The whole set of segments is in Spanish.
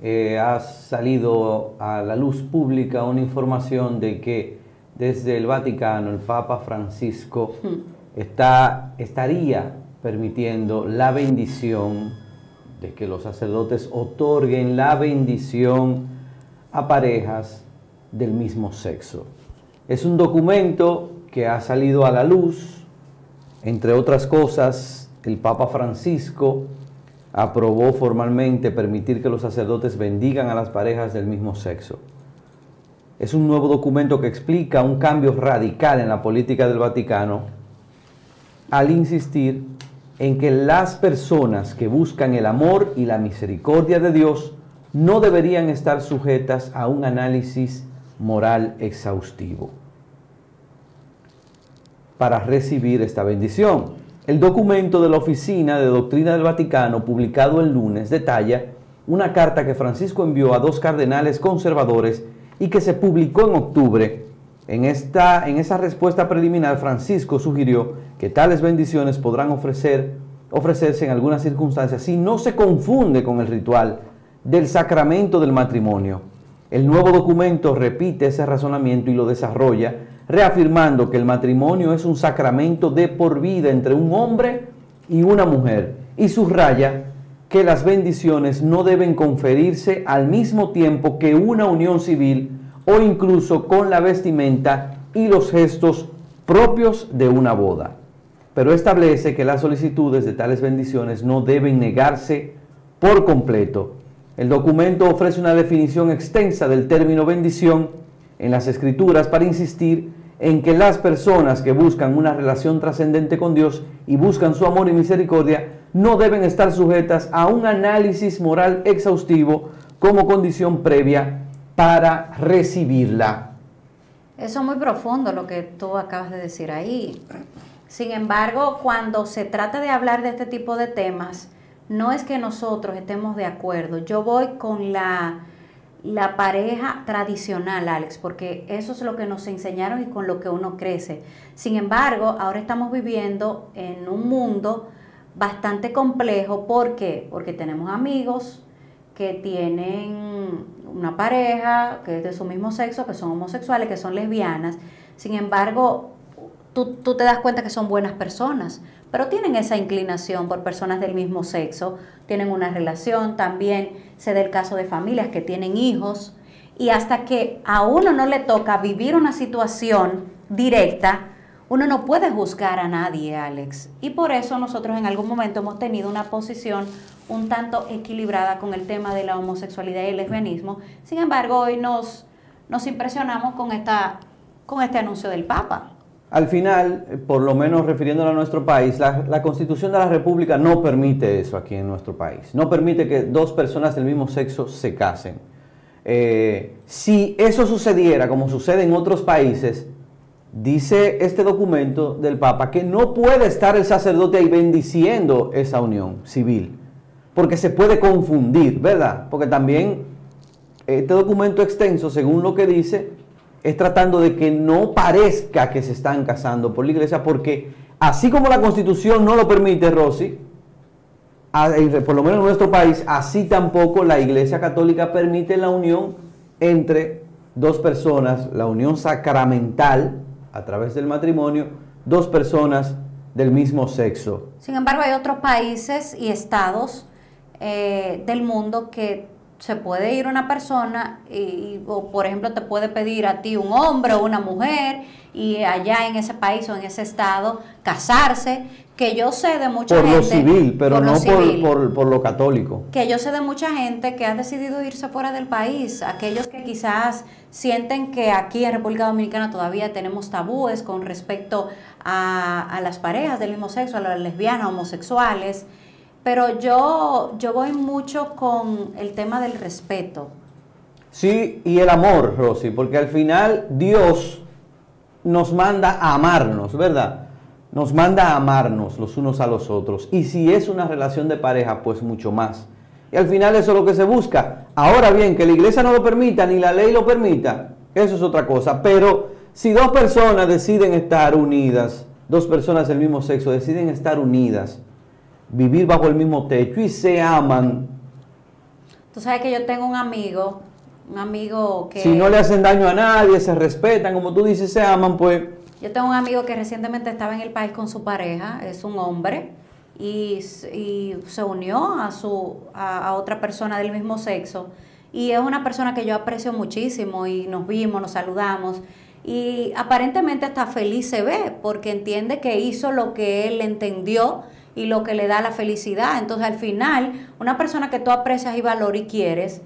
eh, ha salido a la luz pública una información de que desde el Vaticano el Papa Francisco hmm. está, estaría permitiendo la bendición de que los sacerdotes otorguen la bendición a parejas del mismo sexo. Es un documento que ha salido a la luz, entre otras cosas, el Papa Francisco aprobó formalmente permitir que los sacerdotes bendigan a las parejas del mismo sexo. Es un nuevo documento que explica un cambio radical en la política del Vaticano al insistir en que las personas que buscan el amor y la misericordia de Dios no deberían estar sujetas a un análisis moral exhaustivo para recibir esta bendición. El documento de la Oficina de Doctrina del Vaticano, publicado el lunes, detalla una carta que Francisco envió a dos cardenales conservadores y que se publicó en octubre. En, esta, en esa respuesta preliminar, Francisco sugirió que tales bendiciones podrán ofrecer, ofrecerse en algunas circunstancias si no se confunde con el ritual del sacramento del matrimonio. El nuevo documento repite ese razonamiento y lo desarrolla reafirmando que el matrimonio es un sacramento de por vida entre un hombre y una mujer, y subraya que las bendiciones no deben conferirse al mismo tiempo que una unión civil o incluso con la vestimenta y los gestos propios de una boda. Pero establece que las solicitudes de tales bendiciones no deben negarse por completo. El documento ofrece una definición extensa del término bendición en las escrituras para insistir en que las personas que buscan una relación trascendente con Dios y buscan su amor y misericordia no deben estar sujetas a un análisis moral exhaustivo como condición previa para recibirla. Eso es muy profundo lo que tú acabas de decir ahí. Sin embargo, cuando se trata de hablar de este tipo de temas, no es que nosotros estemos de acuerdo. Yo voy con la la pareja tradicional, Alex, porque eso es lo que nos enseñaron y con lo que uno crece. Sin embargo, ahora estamos viviendo en un mundo bastante complejo. ¿Por qué? Porque tenemos amigos que tienen una pareja que es de su mismo sexo, que son homosexuales, que son lesbianas. Sin embargo, tú, tú te das cuenta que son buenas personas, pero tienen esa inclinación por personas del mismo sexo, tienen una relación, también se da el caso de familias que tienen hijos y hasta que a uno no le toca vivir una situación directa, uno no puede juzgar a nadie, Alex. Y por eso nosotros en algún momento hemos tenido una posición un tanto equilibrada con el tema de la homosexualidad y el lesbianismo. Sin embargo, hoy nos, nos impresionamos con, esta, con este anuncio del Papa. Al final, por lo menos refiriéndonos a nuestro país, la, constitución de la República no permite eso aquí en nuestro país. No permite que dos personas del mismo sexo se casen. Eh, si eso sucediera, como sucede en otros países, dice este documento del Papa que no puede estar el sacerdote ahí bendiciendo esa unión civil, porque se puede confundir, ¿verdad? Porque también este documento extenso, según lo que dice, es tratando de que no parezca que se están casando por la iglesia, porque así como la constitución no lo permite, Rosy, por lo menos en nuestro país, así tampoco la iglesia católica permite la unión entre dos personas, la unión sacramental a través del matrimonio, dos personas del mismo sexo. Sin embargo, hay otros países y estados eh, del mundo que se puede ir una persona y, o por ejemplo te puede pedir a ti un hombre o una mujer y allá en ese país o en ese estado casarse que yo sé de mucha gente por lo civil pero no por, por, lo católico. Que yo sé de mucha gente que ha decidido irse fuera del país aquellos que quizás sienten que aquí en República Dominicana todavía tenemos tabúes con respecto a, a las parejas del mismo sexo a las lesbianas homosexuales pero yo, yo voy mucho con el tema del respeto. Sí, y el amor, Rosy, porque al final Dios nos manda a amarnos, ¿verdad? Nos manda a amarnos los unos a los otros. Y si es una relación de pareja, pues mucho más. Y al final eso es lo que se busca. Ahora bien, que la iglesia no lo permita, ni la ley lo permita, eso es otra cosa. Pero si dos personas deciden estar unidas, dos personas del mismo sexo deciden estar unidas, vivir bajo el mismo techo y se aman. Tú sabes que yo tengo un amigo, un amigo que... Si no le hacen daño a nadie, se respetan, como tú dices, se aman, pues... Yo tengo un amigo que recientemente estaba en el país con su pareja, es un hombre, y, y se unió a, su, a, a otra persona del mismo sexo. Y es una persona que yo aprecio muchísimo y nos vimos, nos saludamos y aparentemente está feliz se ve porque entiende que hizo lo que él entendió y lo que le da la felicidad. Entonces al final, una persona que tú aprecias y valoras y quieres,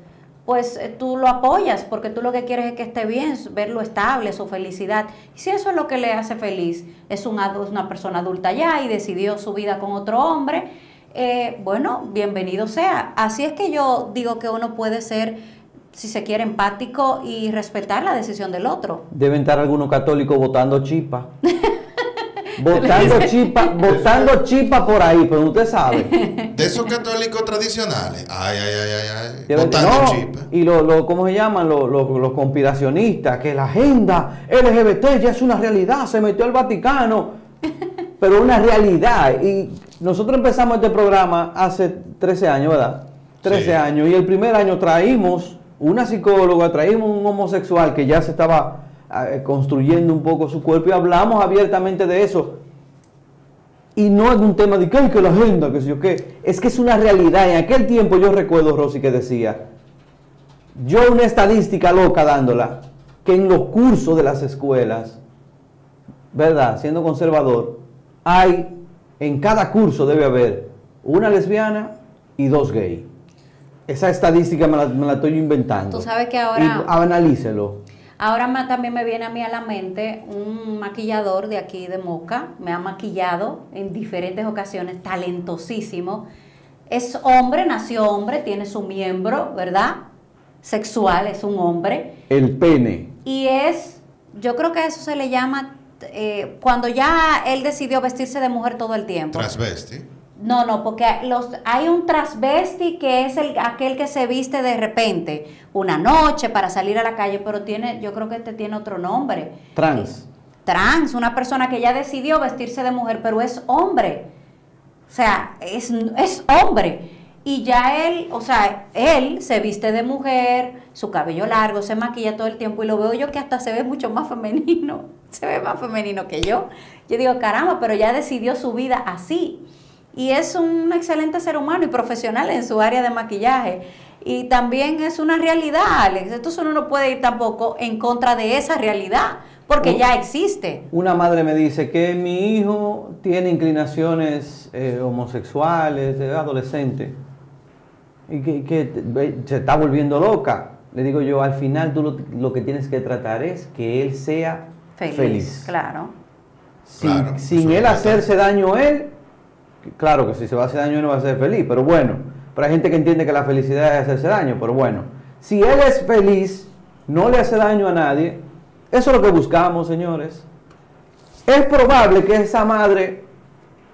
pues eh, tú lo apoyas porque tú lo que quieres es que esté bien, verlo estable, su felicidad. Y si eso es lo que le hace feliz, es una, una persona adulta ya y decidió su vida con otro hombre, eh, bueno, bienvenido sea. Así es que yo digo que uno puede ser si se quiere, empático y respetar la decisión del otro. Deben estar algunos católicos votando chipa. votando chipa, votando chipa por ahí, pero usted sabe. De esos católicos tradicionales. Ay, ay, ay, ay, ay. Votando no, chipa. Y los, lo, ¿cómo se llaman? Los, los conspiracionistas, que la agenda LGBT ya es una realidad, se metió al Vaticano. pero una realidad. Y nosotros empezamos este programa hace 13 años, ¿verdad? 13 sí. años. Y el primer año traímos una psicóloga, traímos un homosexual que ya se estaba construyendo un poco su cuerpo y hablamos abiertamente de eso. Y no es un tema de que, que la agenda, que sé yo qué. Es que es una realidad. En aquel tiempo yo recuerdo, Rosy, que decía, yo una estadística loca dándola, que en los cursos de las escuelas, ¿verdad? Siendo conservador, hay, en cada curso debe haber una lesbiana y dos gays. Esa estadística me la, me la, estoy inventando. Tú sabes que ahora... Y analícelo. Ahora también me viene a mí a la mente un maquillador de aquí de Moca. Me ha maquillado en diferentes ocasiones, talentosísimo. Es hombre, nació hombre, tiene su miembro, ¿verdad? Sexual, es un hombre. El pene. Y es, yo creo que eso se le llama, eh, cuando ya él decidió vestirse de mujer todo el tiempo. Transvesti. No, no, porque los, hay un transvesti que es el, aquel que se viste de repente, una noche para salir a la calle, pero tiene, yo creo que este tiene otro nombre. Trans. Trans, una persona que ya decidió vestirse de mujer, pero es hombre. O sea, es, es hombre. Y ya él, o sea, él se viste de mujer, su cabello largo, se maquilla todo el tiempo y lo veo yo que hasta se ve mucho más femenino, se ve más femenino que yo. Yo digo, caramba, pero ya decidió su vida así y es un excelente ser humano y profesional en su área de maquillaje. Y también es una realidad, Alex. Entonces uno no puede ir tampoco en contra de esa realidad, porque ya existe. Una madre me dice que mi hijo tiene inclinaciones eh, homosexuales, de adolescente, y que, que, se está volviendo loca. Le digo yo, al final tú lo, lo que tienes que tratar es que él sea feliz. feliz. Claro. Sin, Claro, sin él hacerse daño a él, claro que si se va a hacer daño no va a ser feliz, pero bueno, pero hay gente que entiende que la felicidad es hacerse daño, pero bueno, si él es feliz, no le hace daño a nadie, eso es lo que buscamos, señores. Es probable que esa madre,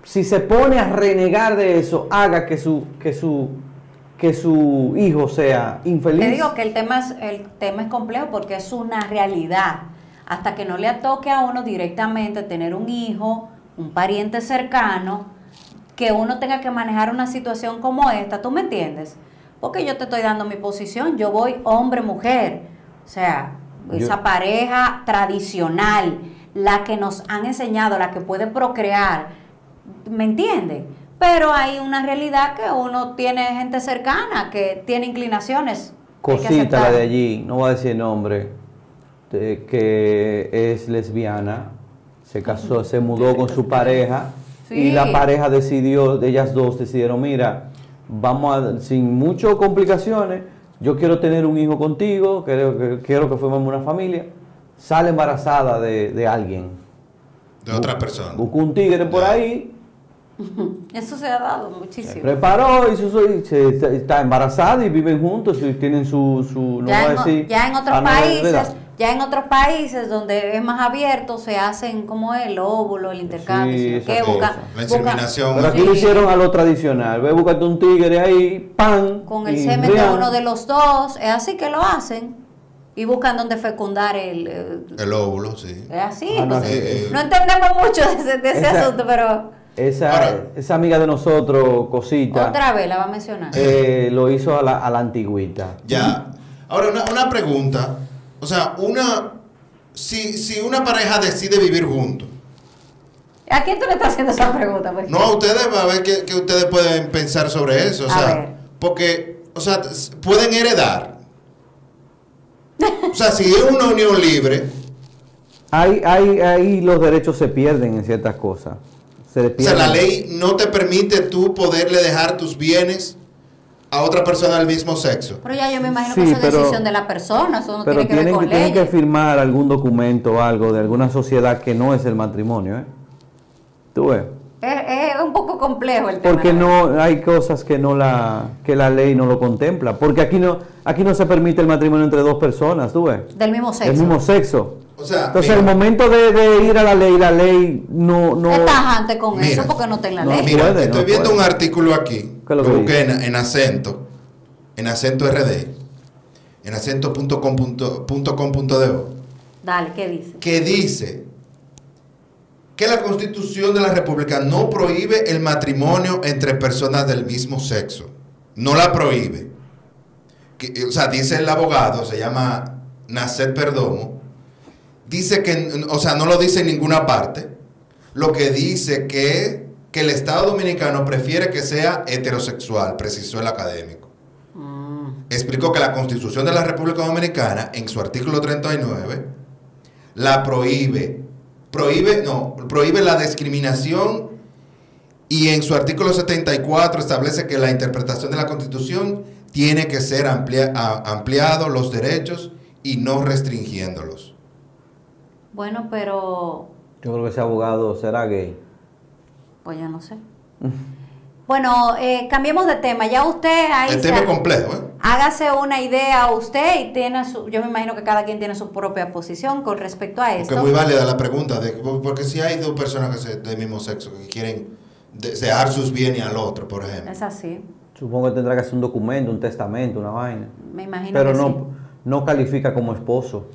si se pone a renegar de eso, haga que su, que su, que su hijo sea infeliz. Te digo que el tema, es, el tema es complejo porque es una realidad. Hasta que no le toque a uno directamente tener un hijo, un pariente cercano, que uno tenga que manejar una situación como esta, ¿tú me entiendes? Porque yo te estoy dando mi posición, yo voy hombre-mujer, o sea, esa Yo- pareja tradicional, la que nos han enseñado, la que puede procrear, ¿me entiendes? Pero hay una realidad que uno tiene gente cercana que tiene inclinaciones. Cosita la de allí, no voy a decir nombre, de- que es lesbiana, se casó, se mudó con su pareja y la pareja decidió, ellas dos decidieron, mira, vamos a, sin muchas complicaciones, yo quiero tener un hijo contigo, quiero que, quiero que formemos una familia, sale embarazada de, de alguien. De otra persona. Buscó un tigre por ahí, Eso se ha dado se muchísimo. preparó y su- su- se- está- embarazada y viven juntos y tienen su, su no ya, voy a en, decir, ya en otros países, ya en otros países donde es más abierto se hacen como el óvulo, el intercambio, Sí, cosa. buscan, La inseminación. Pero aquí Sí. lo hicieron a lo tradicional. Ve, búscate un tigre ahí, pan. con el semen de uno de los dos, es así que lo hacen y buscan donde fecundar el, eh, El óvulo, sí. es así, Ah, no, pues, sí. no entendemos mucho de ese, de ese Esa- asunto, pero Esa, Ahora- esa amiga de nosotros, Cosita, Otra vez la va a mencionar. eh, lo hizo a la, a la antigüita. Ya. Ahora, una, una pregunta. O sea, una. Si, si una pareja decide vivir juntos. ¿A quién tú le estás haciendo esa pregunta? Pues? No, a ustedes va a ver que, que ustedes pueden pensar sobre eso. O A sea, ver. porque, o sea, pueden heredar. O sea, si es una unión libre, Ahí, ahí, ahí los derechos se pierden en ciertas cosas. Se les o sea, la ley no te permite tú poderle dejar tus bienes a otra persona del mismo sexo. Pero ya yo me imagino Sí, que eso es pero- decisión de la persona, eso no Pero tiene que ver tienen, con que, tienen que firmar algún documento o algo de alguna sociedad que no es el matrimonio, ¿eh? ¿Tú ves? Es, es un poco complejo el tema. Porque no hay cosas que no la que la ley no lo contempla, porque aquí no aquí no se permite el matrimonio entre dos personas, ¿tú ves? Del mismo sexo. El mismo sexo. O sea, Entonces, mira, el momento de, de ir a la ley, la ley no no Es tajante con Mira. eso porque no está en la No, ley. Mira, puede, estoy no viendo puede. un artículo aquí, ¿Qué es lo que busqué en, en acento, en acento RD, en acento.com.do, Dale, ¿qué dice? que dice que la Constitución de la República no prohíbe el matrimonio entre personas del mismo sexo. No la prohíbe. Que- o sea, dice el abogado, se llama Nacet Perdomo, dice que, o sea, no lo dice en ninguna parte. Lo que dice que, que el Estado Dominicano prefiere que sea heterosexual, precisó el académico. Mm. Explicó que la Constitución de la República Dominicana, en su artículo 39, la prohíbe. Prohíbe, no, prohíbe la discriminación y en su artículo 74 establece que la interpretación de la Constitución tiene que ser amplia, ampliado los derechos y no restringiéndolos. Bueno, pero Yo creo que ese abogado será gay. pues ya no sé. Bueno, eh, cambiemos de tema. Ya usted ahí El tema es complejo, ¿eh? hágase una idea usted y tiene su, yo me imagino que cada quien tiene su propia posición con respecto a Porque esto. es muy válida la pregunta, de, porque si hay dos personas que se, del mismo sexo que quieren desear sus bienes al otro, por ejemplo. Es así. Supongo que tendrá que hacer un documento, un testamento, una vaina. Me imagino Pero que no sí. no califica como esposo.